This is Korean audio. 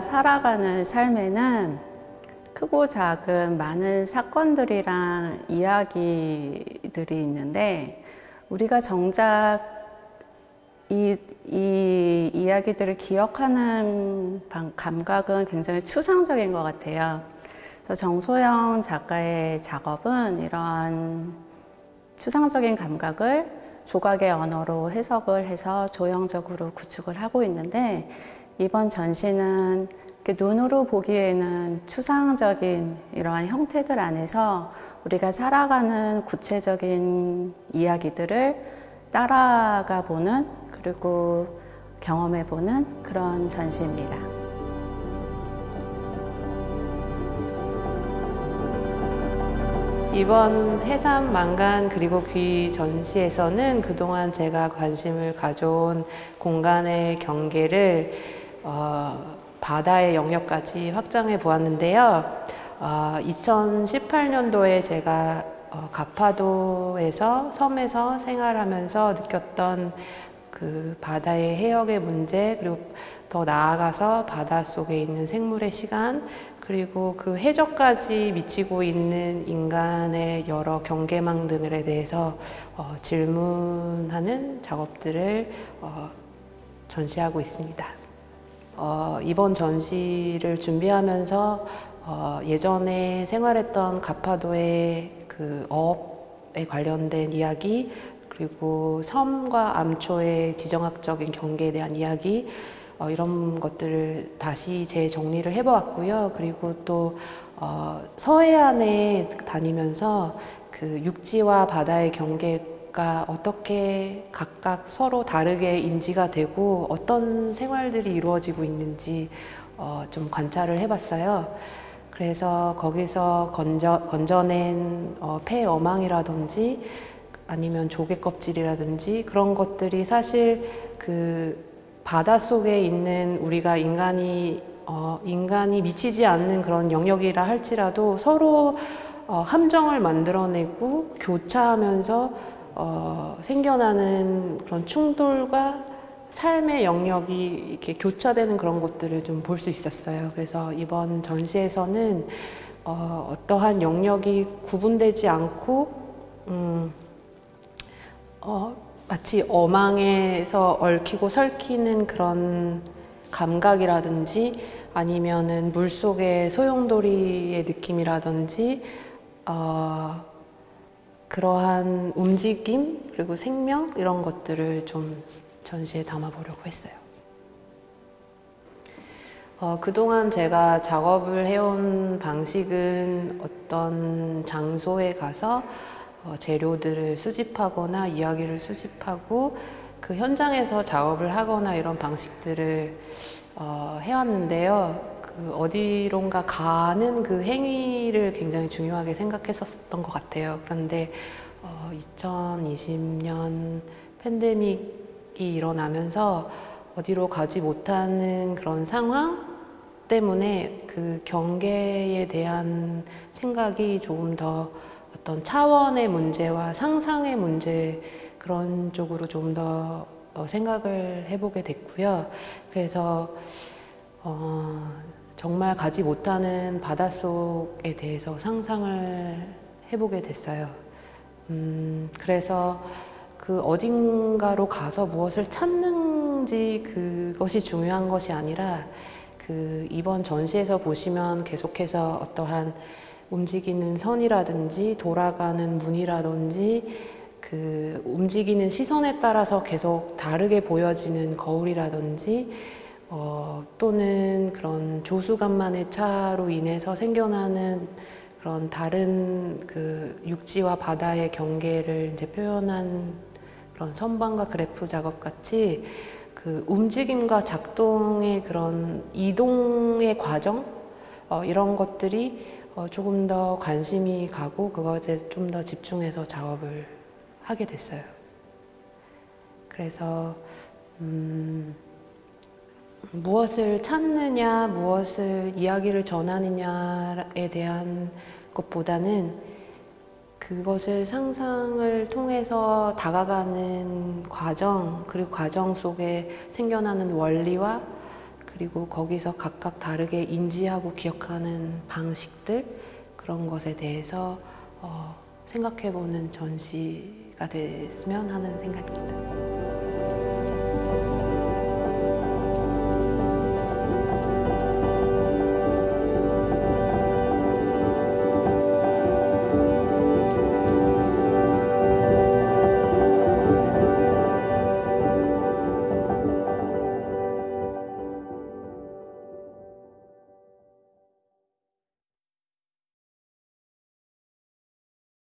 살아가는 삶에는 크고 작은 많은 사건들이랑 이야기들이 있는데 우리가 정작 이, 이 이야기들을 기억하는 감각은 굉장히 추상적인 것 같아요. 그래서 정소영 작가의 작업은 이런 추상적인 감각을 조각의 언어로 해석을 해서 조형적으로 구축을 하고 있는데 이번 전시는 눈으로 보기에는 추상적인 이러한 형태들 안에서 우리가 살아가는 구체적인 이야기들을 따라가 보는 그리고 경험해 보는 그런 전시입니다. 이번 해삼 망간 그리고 귀 전시에서는 그동안 제가 관심을 가져온 공간의 경계를 어, 바다의 영역까지 확장해 보았는데요. 어, 2018년도에 제가 어, 가파도에서 섬에서 생활하면서 느꼈던 그 바다의 해역의 문제 그리고 더 나아가서 바닷속에 있는 생물의 시간 그리고 그 해적까지 미치고 있는 인간의 여러 경계망 등에 대해서 어, 질문하는 작업들을 어, 전시하고 있습니다. 어, 이번 전시를 준비하면서 어, 예전에 생활했던 가파도의 그 어업에 관련된 이야기 그리고 섬과 암초의 지정학적인 경계에 대한 이야기 어, 이런 것들을 다시 재정리를 해보았고요. 그리고 또 어, 서해안에 다니면서 그 육지와 바다의 경계 가 어떻게 각각 서로 다르게 인지가 되고 어떤 생활들이 이루어지고 있는지 어, 좀 관찰을 해봤어요. 그래서 거기서 건져, 건져낸 어, 폐어망이라든지 아니면 조개 껍질이라든지 그런 것들이 사실 그 바닷속에 있는 우리가 인간이 어, 인간이 미치지 않는 그런 영역이라 할지라도 서로 어, 함정을 만들어내고 교차하면서 어, 생겨나는 그런 충돌과 삶의 영역이 이렇게 교차되는 그런 것들을 좀 볼 수 있었어요. 그래서 이번 전시에서는 어, 어떠한 영역이 구분되지 않고 음, 어, 마치 어망에서 얽히고 설키는 그런 감각이라든지 아니면은 물 속의 소용돌이의 느낌이라든지 어, 그러한 움직임 그리고 생명 이런 것들을 좀 전시에 담아보려고 했어요. 어, 그동안 제가 작업을 해온 방식은 어떤 장소에 가서 어, 재료들을 수집하거나 이야기를 수집하고 그 현장에서 작업을 하거나 이런 방식들을 어, 해왔는데요. 그 어디론가 가는 그 행위를 굉장히 중요하게 생각했었던 것 같아요. 그런데 어, 2020년 팬데믹이 일어나면서 어디로 가지 못하는 그런 상황 때문에 그 경계에 대한 생각이 조금 더 어떤 차원의 문제와 상상의 문제 그런 쪽으로 좀더 어, 생각을 해보게 됐고요. 그래서 어, 정말 가지 못하는 바닷속에 대해서 상상을 해보게 됐어요. 음, 그래서 그 어딘가로 가서 무엇을 찾는지 그것이 중요한 것이 아니라 그 이번 전시에서 보시면 계속해서 어떠한 움직이는 선이라든지 돌아가는 문이라든지 그 움직이는 시선에 따라서 계속 다르게 보여지는 거울이라든지 어, 또는 그런 조수간만의 차로 인해서 생겨나는 그런 다른 그 육지와 바다의 경계를 이제 표현한 그런 선반과 그래프 작업 같이 그 움직임과 작동의 그런 이동의 과정 어, 이런 것들이 어, 조금 더 관심이 가고 그것에 좀 더 집중해서 작업을 하게 됐어요. 그래서 음, 무엇을 찾느냐, 무엇을 이야기를 전하느냐에 대한 것보다는 그것을 상상을 통해서 다가가는 과정, 그리고 과정 속에 생겨나는 원리와 그리고 거기서 각각 다르게 인지하고 기억하는 방식들 그런 것에 대해서 어, 생각해보는 전시가 됐으면 하는 생각입니다.